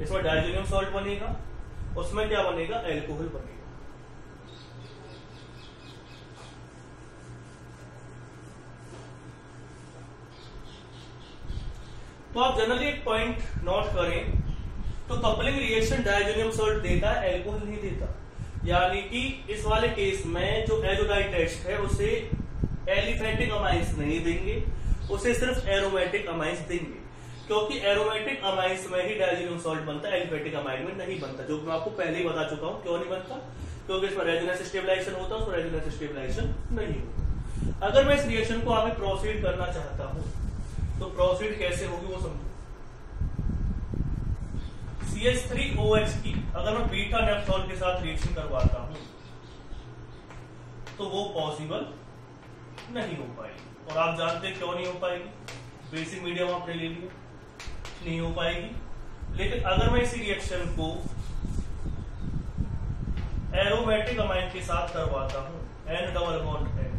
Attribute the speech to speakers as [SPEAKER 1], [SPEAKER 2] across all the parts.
[SPEAKER 1] इसमें diazonium salt बनेगा, उसमें क्या बनेगा? एल्कोहल बनेगा। तो आप जनरली एक पॉइंट नोट करें तो कपलिंग रिएक्शन डायजोनियम सॉल्ट देता है, एल्कोहल नहीं देता। यानी कि इस वाले केस में जो एजोडाइट टेस्ट है, उसे एलिफेटिक अमाइंस नहीं देंगे, उसे सिर्फ़ एरोमेटिक अमाइंस देंगे। क्योंकि एरोमेटिक अमाइंस में ही डायजोनियम सॉल्ट बनता है एलिफेटिक अमाइन में नहीं बनता, जो मैं आपको पहले ही बता चुका हूँ क्यों नहीं बनता? क्योंकि इसमें रेजोनेंस स्टेबलाइजेशन होता है, उसमें रेजोनेंस स्टेबलाइजेशन नहीं होता। अगर मैं इस रिएक्शन को आगे प्रोसीड करना चाहता हूँ तो प्रोसीड कैसे होगी वो समझो। C H three O H की अगर मैं बीटा नेप्थॉल के साथ रिएक्शन करवाता हूँ तो वो पॉसिबल नहीं हो पाएगी। और आप जानते क्यों नहीं हो पाएगी? बेसिक मीडियम आपने ले लिया नहीं हो पाएगी। लेकिन अगर मैं इसी रिएक्शन को एरोमेटिक अमाइन के साथ करवाता हूँ N double bond N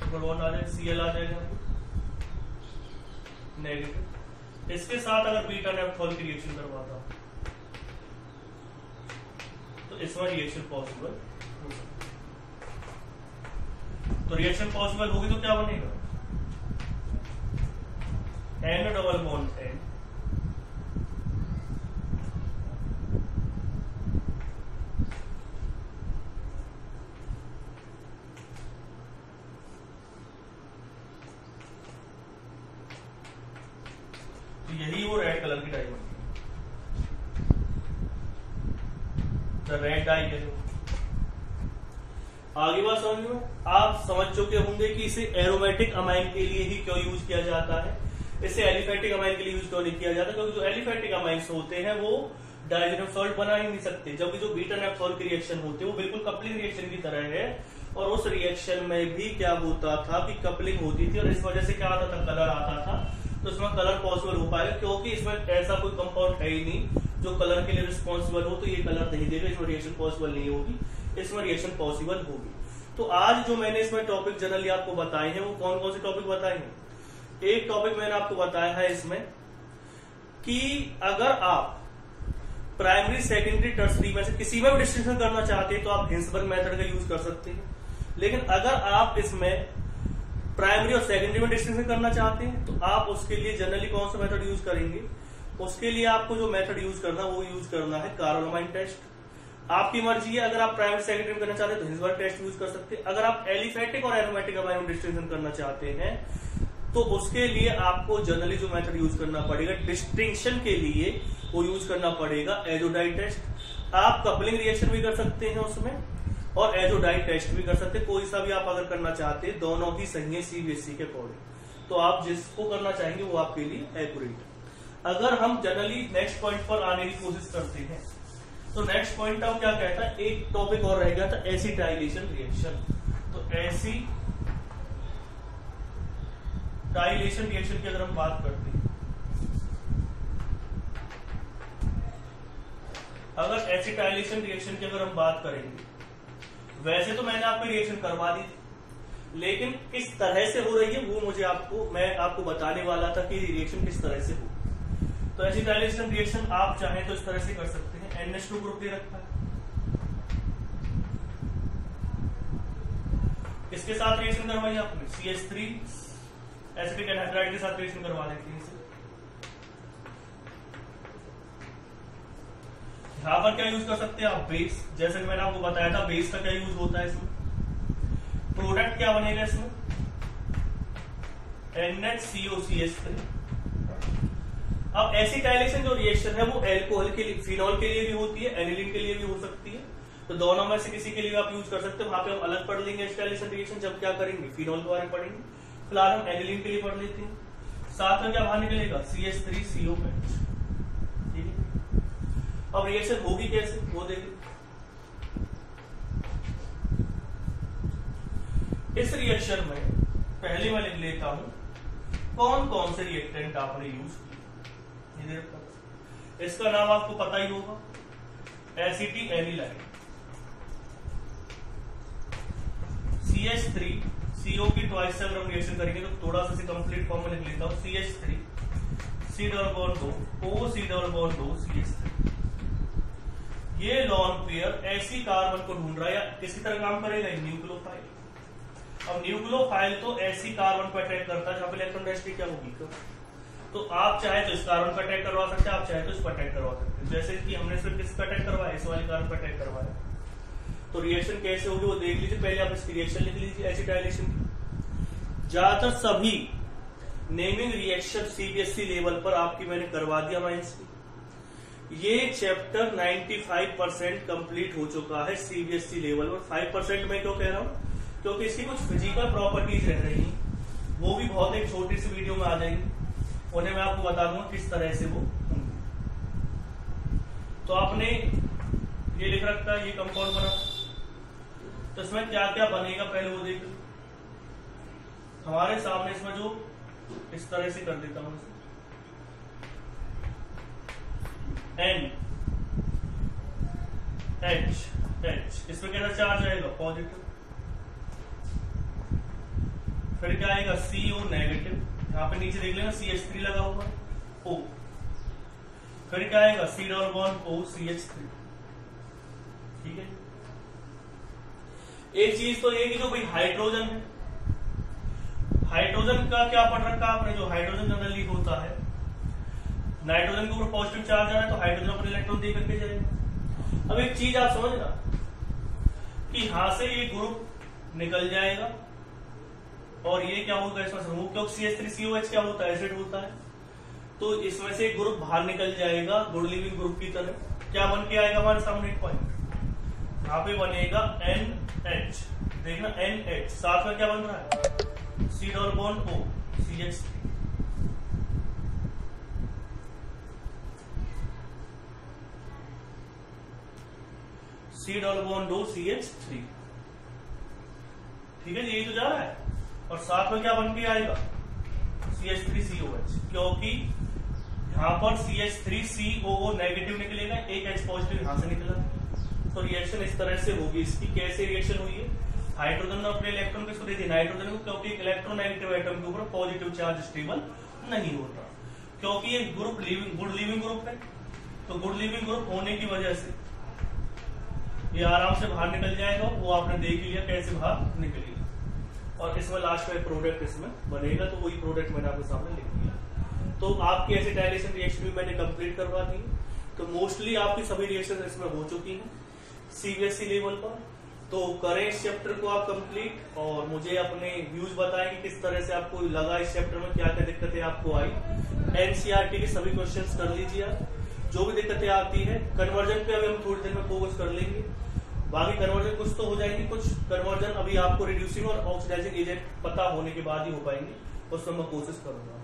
[SPEAKER 1] double bond आ जाएगा सीएल आ जाएगा। नेगेटिव इसके साथ अगर बीटा नेप्थॉल की रिएक्शन करवाता हूँ तो इसमें रिएक्शन पॉसिबल हो सकता तो रिएक्शन पॉसिबल होगी तो क्या बनेगा? एन डबल बॉन्ड एन तो यही वो रेड कलर की डाई बनती है। रेड डाई है आगे बात समझ में आप समझ चुके होंगे कि इसे एरोमेटिक अमाइन के लिए ही क्यों यूज़ किया जाता है। इसे एलिफेटिक अमाइन के लिए यूज़ क्यों नहीं किया जाता? क्योंकि जो एलिफेटिक अमाइंस होते हैं, वो डायजोनियम सॉल्ट बना ही नहीं सकते। जबकि जो बीटा नेप्थॉल की रिएक्शन होते हैं, वो बिल्कुल कपलिंग रिएक्शन की तरह है। और उस रिएक्शन में भी क्या होता था कि कपलिंग होती थी, और इस वजह से क्या आता था? कलर आता था। तो इसमें कलर पॉसिबल हो पाएगा क्योंकि इसमें ऐसा कोई कंपाउंड है ही नहीं जो कलर के लिए रिस्पॉन्सिबल हो तो ये कलर नहीं देगा। इसमें रिएक्शन पॉसिबल नहीं होगी। इसमें रिएक्शन पॉसिबल होगी। तो आज जो मैंने इसमें टॉपिक जनरली आपको बताए हैं, वो कौन कौन से टॉपिक बताए हैं? एक टॉपिक मैंने आपको बताया है इसमें कि अगर आप प्राइमरी सेकेंडरी टर्सरी में से किसी में भी डिस्टिंक्शन करना चाहते हैं तो आप हिंसबर्ग मेथड का यूज़ कर सकते हैं। लेकिन अगर आप इसमें प्राइमरी और सेकेंडरी में डिस्टिंक्शन करना चाहते हैं तो आप उसके लिए जनरली कौन सा मेथड यूज़ करेंगे? उसके लिए आपको जो मेथड यूज़ करना, वो यूज़ करना है कार्बोनामाइन टेस्ट आपकी मर्ज़ी है, अगर आप प्राइमरी सेकेंडरी में करना चाहते हैं तो हिंसबर्ग टेस्ट यूज़ कर सकते हैं। अगर आप एलिफेटिक और एरोमेटिक अमाइन में डिस्टिंक्शन करना चाहते हैं तो उसके लिए आपको जनरली जो मेथड यूज़ करना पड़ेगा। डिस्टिंक्शन के लिए वो यूज़ करना पड़ेगा। एजोडाइट टेस्ट आप कपलिंग रिएक्शन भी कर सकते हैं उसमें और एजोडाइट टेस्ट भी कर सकते हैं। कोई सा भी आप अगर करना चाहते हैं, दोनों ही सही है सीबीएसई के अकॉर्डिंग तो आप जिसको करना चाहेंगे वो आपके लिए एक्यूरेट अगर हम जनरली नेक्स्ट पॉइंट पर आने की कोशिश करते हैं तो नेक्स्ट पॉइंट अब क्या कहता है? एक टॉपिक और रह गया था एसिटाइलेशन रिएक्शन तो ऐसी डाइलेशन रिएक्शन की अगर हम बात करते हैं। अगर एसिटाइलेशन रिएक्शन की अगर हम बात करेंगे, वैसे तो मैंने आपको रिएक्शन करवा दी थी, लेकिन किस तरह से हो रही है वो मुझे आपको, मैं आपको बताने वाला था कि रिएक्शन किस तरह से हो। तो एसिटाइलेशन रिएक्शन आप चाहें तो इस तरह से कर सकते हैं। एनएच टू ग्रुप दे रखा है। इसके साथ रिएक्शन करवाई आपने। C S three acetic anhydride के साथ रिएक्शन करवा देते हैं यहाँ पर क्या यूज़ कर सकते हैं आप? बेस जैसे कि मैंने आपको बताया था बेस का क्या यूज़ होता है इसमें? प्रोडक्ट क्या बनेगा इसमें? NHCOCH3 अब एसिटाइलेशन जो रिएक्शन है, वो एल्कोहल के लिए फिनॉल के लिए भी होती है एनिलिन के लिए भी हो सकती है। तो दोनों में से किसी के लिए आप यूज़ कर सकते हो। वहाँ पे हम अलग पढ़ लेंगे रिएक्शन जब क्या करेंगे? फिनॉल के बारे में पढ़ेंगे। फ़िलहाल हम एनिलिन के लिए पढ़ लेते हैं। साथ में क्या बाहर निकलेगा? सी एस थ्री सीओ ठीक है? अब रिएक्शन होगी कैसे? वो देखिए इस रिएक्शन में पहले मैं लिख लेता हूँ कौन कौन से रिएक्टेंट आपने यूज़ किए? इसका नाम आपको पता ही होगा। Acetanilide C S three CO की ट्वाइस से अगर हम रिएक्शन करेंगे तो थोड़ा सा कंप्लीट फॉर्म में लिख लेता हूँ C H three C double bond दो ओ सी डबल बॉन्ड दो सी एच थ्री ये लॉन पेयर ऐसी कार्बन को ढूंढ रहा है या किसी तरह काम करेगा? न्यूक्लियोफाइल अब न्यूक्लियोफाइल तो ऐसी कार्बन पर अटैक करता है जहाँ पे इलेक्ट्रॉन डेंसिटी क्या होगी? तो आप चाहे तो इस कार्बन पर अटैक करवा सकते हैं, आप चाहे तो इस पर अटैक करवा सकते हैं। जैसे कि हमने सिर्फ़ किस पर अटैक करवाया? इस वाले कार्बन पर अटैक करवाया। तो रिएक्शन कैसे होगी वो देख लीजिए, पहले आप इसकी रिएक्शन लिख लीजिए एसिटाइलेशन ज़्यादातर सभी नेमिंग रिएक्शन सीबीएसई लेवल पर आपकी मैंने करवा दिया माइंस ये चैप्टर 95 परसेंट कंप्लीट हो चुका है सीबीएसई लेवल पर। 5 परसेंट मैं क्यों कह रहा हूँ? क्योंकि इसकी कुछ फ़िज़िकल प्रॉपर्टीज़ रह रही हैं। वो भी बहुत एक छोटी सी वीडियो में आ जाएँगी। उन्हें मैं आपको बता दूँगा किस तरह से वो तो आपने ये लिख रखा है, ये कंपाउंड बना। तो इसमें क्या क्या बनेगा पहले वो देख। हमारे सामने इसमें जो इस तरह से कर देता हूँ एन एच एच इसमें कैसा चार्ज आएगा? पॉजिटिव फिर क्या आएगा? सी ओ नेगेटिव यहाँ पे नीचे देख लेना सी एच थ्री लगा हुआ ओ फिर क्या आएगा? C double bond O C H three ठीक है? एक चीज़ तो ये कि जो भाई हाइड्रोजन है हाइड्रोजन का क्या पढ़ रखा आपने? जो हाइड्रोजन जनरली होता है नाइट्रोजन के ऊपर पॉजिटिव चार्ज आ रहा है तो हाइड्रोजन अपने इलेक्ट्रॉन दे करके जाएगा। अब एक चीज़ आप समझना कि यहाँ से ये ग्रुप निकल जाएगा और ये क्या होगा इसमें रिमूव क्योंकि C S three C H क्या होता है? एसिड होता है। तो इसमें से ग्रुप बाहर निकल जाएगा गुड लिविंग ग्रुप की तरह। क्या बन के आएगा हमारे सामने एक पॉइंट यहाँ पे बनेगा एन एच देखना एन एच साथ में क्या बन रहा है? C double bond O C H C double bond O C H three ठीक है यही तो जा रहा है। और साथ में क्या बन के आएगा? C H three C O H क्योंकि यहाँ पर C H three C O negative निकलेगा, एक एच पॉजिटिव यहाँ से निकला तो रिएक्शन इस तरह से होगी। इसकी कैसे रिएक्शन हुई है? हाइड्रोजन ने अपने इलेक्ट्रॉन किसको दे दी नाइट्रोजन को क्योंकि इलेक्ट्रोनेगेटिव आइटम के ऊपर पॉजिटिव चार्ज स्टेबल नहीं होता। क्योंकि ये group living good living group है। तो गुड लिविंग ग्रुप होने की वजह से ये आराम से बाहर निकल जाएगा। वो आपने देख लिया कैसे बाहर निकलेगा। और इसमें लास्ट में प्रोडक्ट इसमें बनेगा। तो वही प्रोडक्ट मैंने आपके सामने लिख दिया। तो आपकी एसिटाइलेशन रिएक्शन भी मैंने कंप्लीट करवा दी। तो मोस्टली आपकी सभी रिएक्शन इसमें हो चुकी हैं। सीबीएसई लेवल पर। तो करें इस चैप्टर को आप कंप्लीट और मुझे अपने व्यूज़ बताएँ कि किस तरह से आपको लगा इस चैप्टर में, क्या क्या दिक्कतें आपको आई। एनसीआरटी के सभी क्वेश्चन कर लीजिए आप। जो भी दिक्कतें आती है कन्वर्जन पे अभी हम थोड़ी देर में फोकस कर लेंगे। बाकी कन्वर्जन कुछ तो हो जाएँगे, कुछ कन्वर्जन अभी आपको रिड्यूसिंग और ऑक्सीडाइजिंग एजेंट पता होने के बाद ही हो पाएँगे। उसमें मैं कोशिश करूँगा।